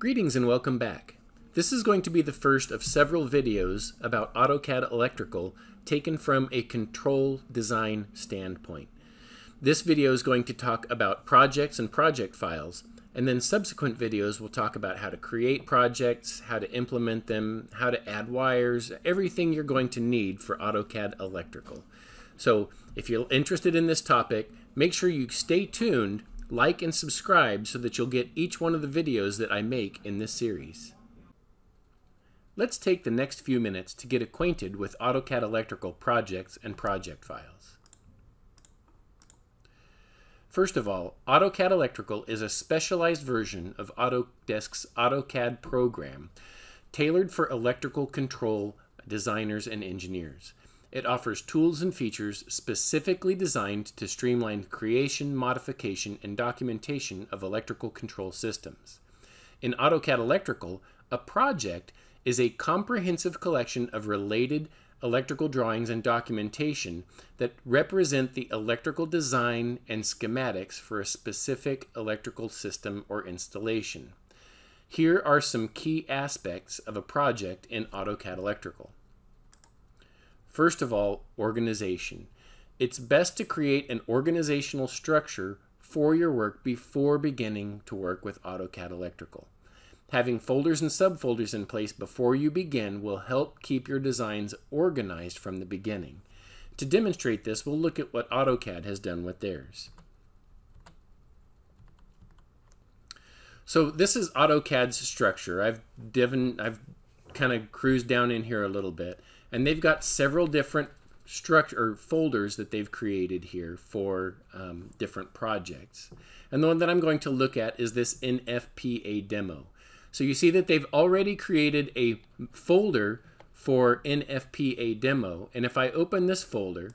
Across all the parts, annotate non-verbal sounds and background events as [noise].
Greetings and welcome back. This is going to be the first of several videos about AutoCAD Electrical taken from a control design standpoint. This video is going to talk about projects and project files, and then subsequent videos will talk about how to create projects, how to implement them, how to add wires, everything you're going to need for AutoCAD Electrical. So if you're interested in this topic, make sure you stay tuned like and subscribe so that you'll get each one of the videos that I make in this series. Let's take the next few minutes to get acquainted with AutoCAD Electrical projects and project files. First of all, AutoCAD Electrical is a specialized version of Autodesk's AutoCAD program tailored for electrical control designers and engineers. It offers tools and features specifically designed to streamline creation, modification, and documentation of electrical control systems. In AutoCAD Electrical, a project is a comprehensive collection of related electrical drawings and documentation that represent the electrical design and schematics for a specific electrical system or installation. Here are some key aspects of a project in AutoCAD Electrical. First of all, organization. It's best to create an organizational structure for your work before beginning to work with AutoCAD Electrical. Having folders and subfolders in place before you begin will help keep your designs organized from the beginning. To demonstrate this, we'll look at what AutoCAD has done with theirs. So this is AutoCAD's structure. I've I've kind of cruised down in here a little bit and they've got several different structure folders that they've created here for um, different projects. And the one that I'm going to look at is this NFPA demo. So you see that they've already created a folder for NFPA demo. And if I open this folder,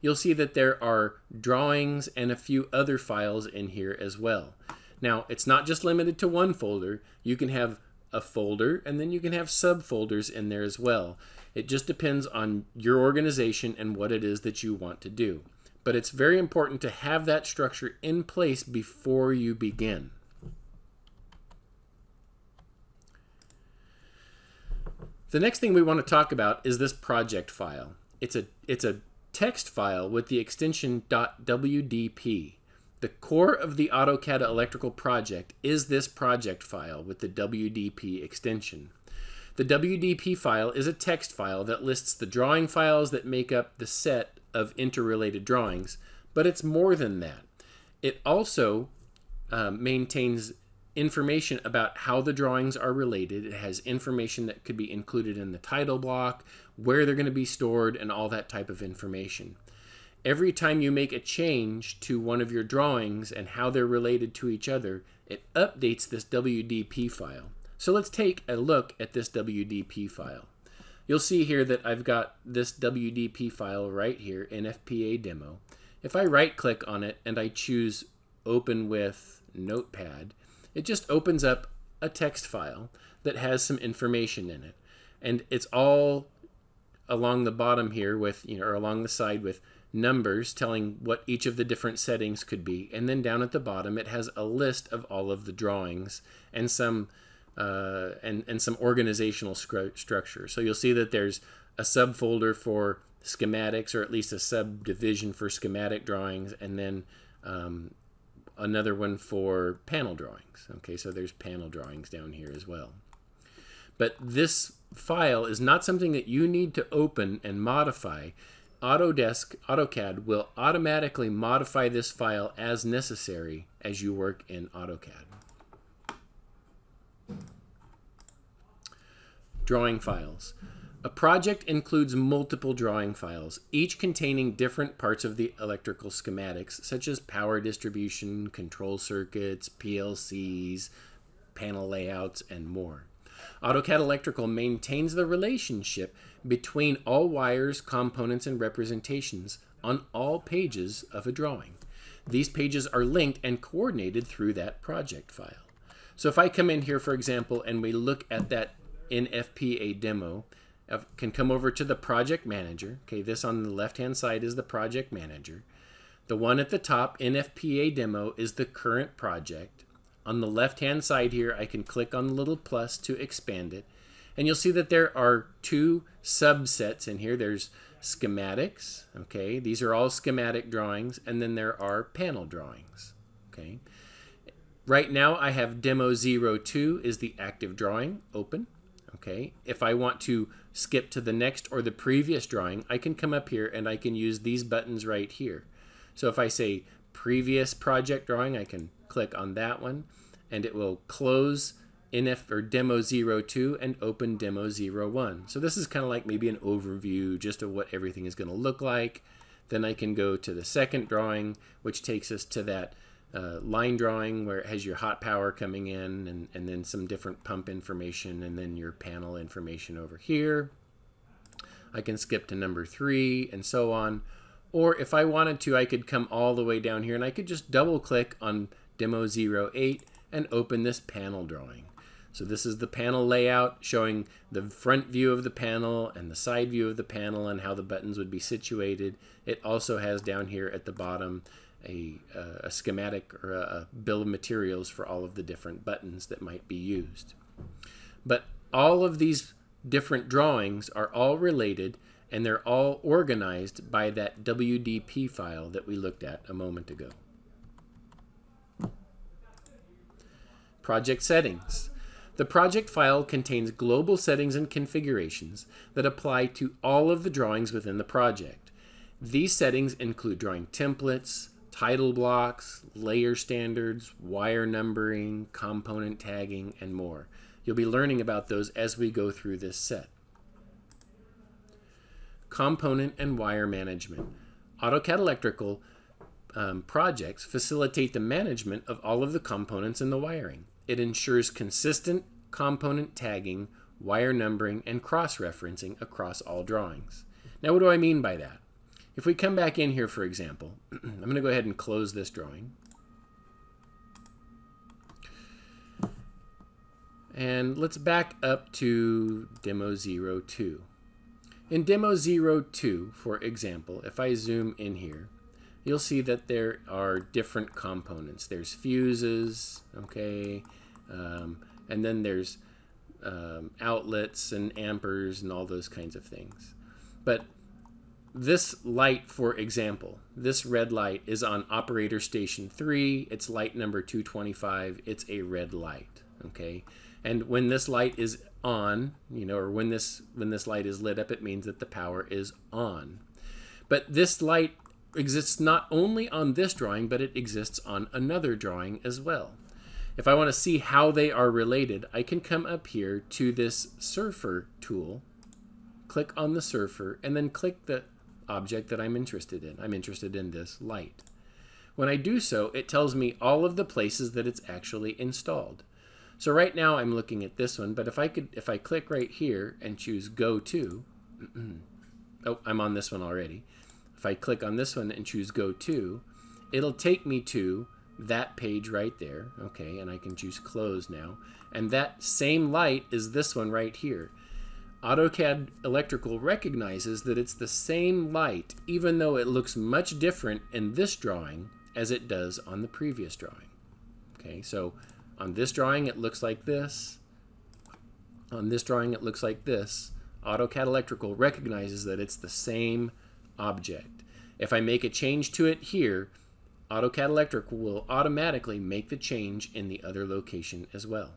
you'll see that there are drawings and a few other files in here as well. Now, it's not just limited to one folder. You can have a folder and then you can have subfolders in there as well. It just depends on your organization and what it is that you want to do. But it's very important to have that structure in place before you begin. The next thing we want to talk about is this project file. It's a, it's a text file with the extension .wdp. The core of the AutoCAD electrical project is this project file with the WDP extension. The WDP file is a text file that lists the drawing files that make up the set of interrelated drawings, but it's more than that. It also uh, maintains information about how the drawings are related. It has information that could be included in the title block, where they're going to be stored, and all that type of information. Every time you make a change to one of your drawings and how they're related to each other, it updates this WDP file. So let's take a look at this WDP file. You'll see here that I've got this WDP file right here, NFPA demo. If I right click on it and I choose open with notepad, it just opens up a text file that has some information in it. And it's all along the bottom here with, you know, or along the side with numbers telling what each of the different settings could be. And then down at the bottom, it has a list of all of the drawings and some uh, and, and some organizational structure. So you'll see that there's a subfolder for schematics, or at least a subdivision for schematic drawings, and then um, another one for panel drawings. Okay, so there's panel drawings down here as well. But this file is not something that you need to open and modify. Autodesk AutoCAD will automatically modify this file as necessary as you work in AutoCAD. Drawing files. A project includes multiple drawing files, each containing different parts of the electrical schematics, such as power distribution, control circuits, PLCs, panel layouts, and more. AutoCAD Electrical maintains the relationship between all wires, components, and representations on all pages of a drawing. These pages are linked and coordinated through that project file. So if I come in here, for example, and we look at that NFPA demo, uh, can come over to the project manager. Okay, this on the left-hand side is the project manager. The one at the top, NFPA demo, is the current project. On the left-hand side here, I can click on the little plus to expand it. And you'll see that there are two subsets in here. There's schematics, okay? These are all schematic drawings, and then there are panel drawings, okay? Right now I have demo 02 is the active drawing open, okay? If I want to skip to the next or the previous drawing, I can come up here and I can use these buttons right here. So if I say previous project drawing, I can click on that one and it will close NF or demo 02 and open demo 01. So this is kind of like maybe an overview just of what everything is going to look like. Then I can go to the second drawing, which takes us to that uh, line drawing where it has your hot power coming in and, and then some different pump information and then your panel information over here. I can skip to number three and so on. Or if I wanted to, I could come all the way down here and I could just double click on demo 08 and open this panel drawing. So this is the panel layout showing the front view of the panel and the side view of the panel and how the buttons would be situated. It also has down here at the bottom a, uh, a schematic or a, a bill of materials for all of the different buttons that might be used. But all of these different drawings are all related and they're all organized by that WDP file that we looked at a moment ago. Project settings. The project file contains global settings and configurations that apply to all of the drawings within the project. These settings include drawing templates, title blocks, layer standards, wire numbering, component tagging, and more. You'll be learning about those as we go through this set. Component and wire management. AutoCAD Electrical um, projects facilitate the management of all of the components in the wiring. It ensures consistent component tagging, wire numbering, and cross-referencing across all drawings. Now what do I mean by that? If we come back in here, for example, [clears throat] I'm going to go ahead and close this drawing. And let's back up to demo 02. In demo 02, for example, if I zoom in here, you'll see that there are different components. There's fuses, okay, um, and then there's um, outlets and ampers and all those kinds of things. But this light, for example, this red light is on operator station 3. It's light number 225. It's a red light, okay? And when this light is on, you know, or when this when this light is lit up, it means that the power is on. But this light exists not only on this drawing, but it exists on another drawing as well. If I want to see how they are related, I can come up here to this surfer tool, click on the surfer, and then click the object that I'm interested in. I'm interested in this light. When I do so, it tells me all of the places that it's actually installed. So right now I'm looking at this one, but if I could, if I click right here and choose go to, [clears throat] oh, I'm on this one already. If I click on this one and choose Go To, it'll take me to that page right there. Okay, and I can choose Close now. And that same light is this one right here. AutoCAD Electrical recognizes that it's the same light, even though it looks much different in this drawing as it does on the previous drawing. Okay, so on this drawing it looks like this. On this drawing it looks like this. AutoCAD Electrical recognizes that it's the same object. If I make a change to it here, AutoCAD Electric will automatically make the change in the other location as well.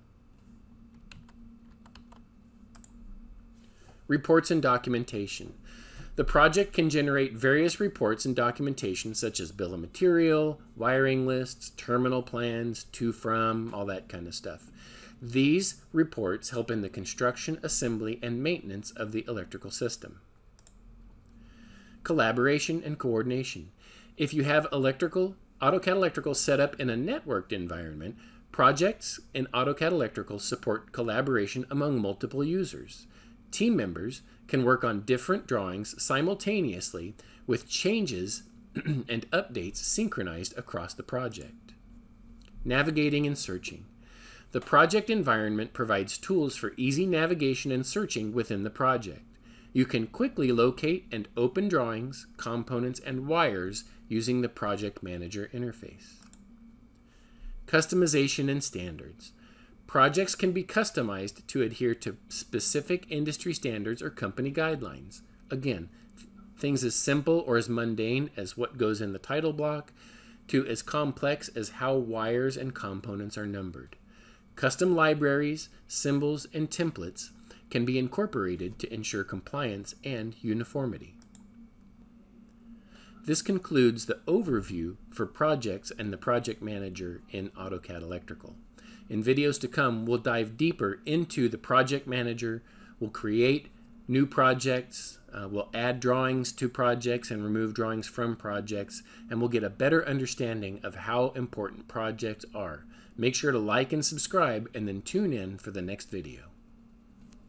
Reports and documentation. The project can generate various reports and documentation such as bill of material, wiring lists, terminal plans, to from, all that kind of stuff. These reports help in the construction, assembly, and maintenance of the electrical system collaboration, and coordination. If you have electrical, AutoCAD Electrical set up in a networked environment, projects in AutoCAD Electrical support collaboration among multiple users. Team members can work on different drawings simultaneously with changes [clears throat] and updates synchronized across the project. Navigating and searching. The project environment provides tools for easy navigation and searching within the project. You can quickly locate and open drawings, components, and wires using the Project Manager interface. Customization and standards. Projects can be customized to adhere to specific industry standards or company guidelines. Again, things as simple or as mundane as what goes in the title block to as complex as how wires and components are numbered. Custom libraries, symbols, and templates can be incorporated to ensure compliance and uniformity. This concludes the overview for projects and the project manager in AutoCAD Electrical. In videos to come, we'll dive deeper into the project manager, we'll create new projects, uh, we'll add drawings to projects and remove drawings from projects, and we'll get a better understanding of how important projects are. Make sure to like and subscribe, and then tune in for the next video.